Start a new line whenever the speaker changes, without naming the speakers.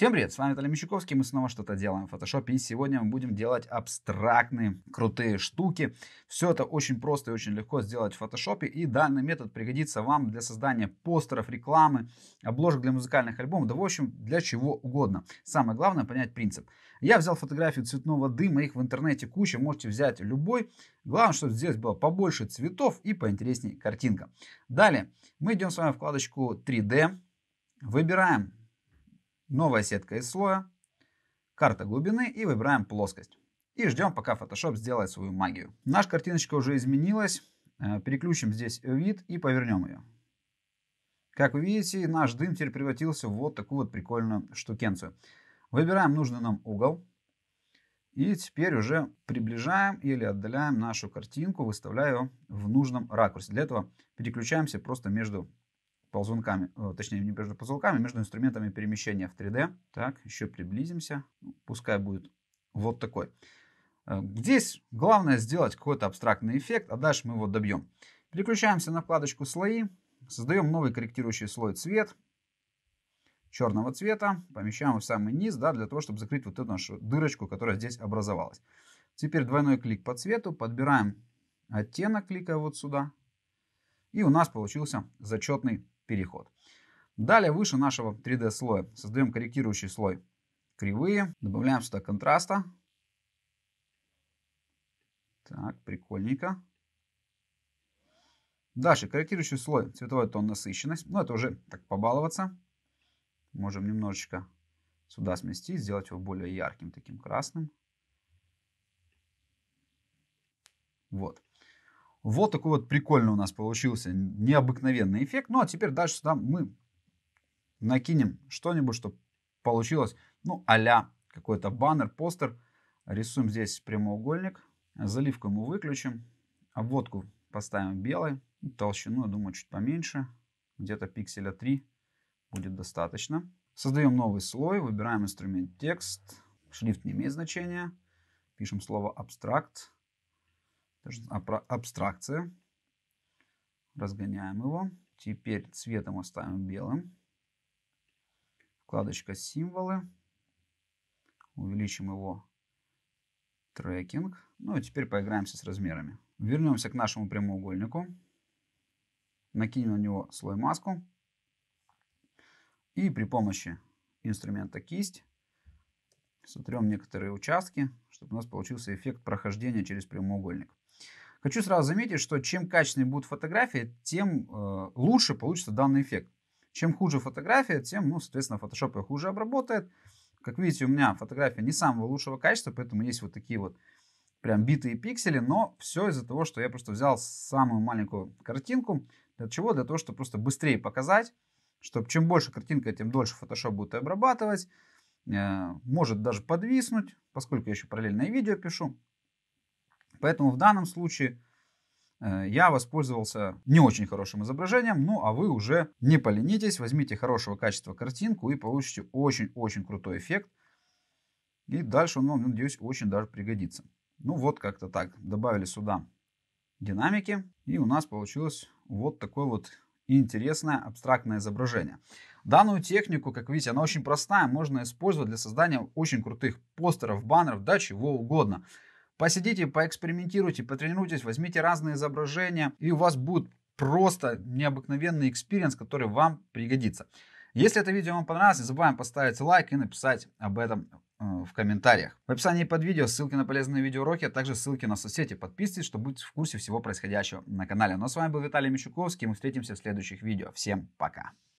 Всем привет, с вами Виталий Мещуковский, мы снова что-то делаем в Photoshop, и сегодня мы будем делать абстрактные, крутые штуки. Все это очень просто и очень легко сделать в Photoshop, и данный метод пригодится вам для создания постеров, рекламы, обложек для музыкальных альбомов, да в общем для чего угодно. Самое главное понять принцип. Я взял фотографию цветного дыма, их в интернете куча, можете взять любой. Главное, чтобы здесь было побольше цветов и поинтереснее картинка. Далее мы идем с вами в вкладочку 3D, выбираем новая сетка из слоя, карта глубины и выбираем плоскость. И ждем, пока Photoshop сделает свою магию. Наша картиночка уже изменилась. Э, переключим здесь вид и повернем ее. Как вы видите, наш дым теперь превратился в вот такую вот прикольную штукенцию. Выбираем нужный нам угол. И теперь уже приближаем или отдаляем нашу картинку, выставляя ее в нужном ракурсе. Для этого переключаемся просто между ползунками, э, точнее не между ползунками, между инструментами перемещения в 3D. Так, еще приблизимся. Пускай будет вот такой. Э, здесь главное сделать какой-то абстрактный эффект, а дальше мы его добьем. Переключаемся на вкладочку «Слои», создаем новый корректирующий слой «Цвет» черного цвета, помещаем его в самый низ, да, для того, чтобы закрыть вот эту нашу дырочку, которая здесь образовалась. Теперь двойной клик по цвету, подбираем оттенок, кликая вот сюда, и у нас получился зачетный переход. Далее выше нашего 3D слоя создаем корректирующий слой кривые. Добавляем сюда контраста. Так, прикольненько. Дальше корректирующий слой цветовой тон насыщенность. Ну, это уже так побаловаться. Можем немножечко сюда сместить, сделать его более ярким, таким красным. Вот. Вот такой вот прикольный у нас получился необыкновенный эффект. Ну а теперь дальше сюда мы накинем что-нибудь, чтобы получилось, ну, а какой-то баннер, постер. Рисуем здесь прямоугольник. Заливку мы выключим. Обводку поставим белой. Толщину, я думаю, чуть поменьше. Где-то пикселя 3 будет достаточно. Создаем новый слой. Выбираем инструмент текст. Шрифт не имеет значения. Пишем слово абстракт абстракция. Разгоняем его. Теперь цветом оставим белым. Вкладочка символы. Увеличим его трекинг. Ну и теперь поиграемся с размерами. Вернемся к нашему прямоугольнику. Накинем на него слой маску. И при помощи инструмента кисть сотрем некоторые участки, чтобы у нас получился эффект прохождения через прямоугольник. Хочу сразу заметить, что чем качественнее будут фотографии, тем э, лучше получится данный эффект. Чем хуже фотография, тем, ну, соответственно, Photoshop ее хуже обработает. Как видите, у меня фотография не самого лучшего качества, поэтому есть вот такие вот прям битые пиксели, но все из-за того, что я просто взял самую маленькую картинку. Для чего? Для того, чтобы просто быстрее показать, чтобы чем больше картинка, тем дольше Photoshop будет обрабатывать. Э, может даже подвиснуть, поскольку я еще параллельно и видео пишу. Поэтому в данном случае э, я воспользовался не очень хорошим изображением, ну а вы уже не поленитесь, возьмите хорошего качества картинку и получите очень-очень крутой эффект. И дальше он вам, надеюсь, очень даже пригодится. Ну вот как-то так. Добавили сюда динамики. И у нас получилось вот такое вот интересное абстрактное изображение. Данную технику, как видите, она очень простая. Можно использовать для создания очень крутых постеров, баннеров, да чего угодно. Посидите, поэкспериментируйте, потренируйтесь, возьмите разные изображения, и у вас будет просто необыкновенный experience, который вам пригодится. Если это видео вам понравилось, не забываем поставить лайк и написать об этом э, в комментариях. В описании под видео ссылки на полезные видеоуроки, а также ссылки на соцсети. Подписывайтесь, чтобы быть в курсе всего происходящего на канале. Ну а с вами был Виталий Мещуковский, мы встретимся в следующих видео. Всем пока!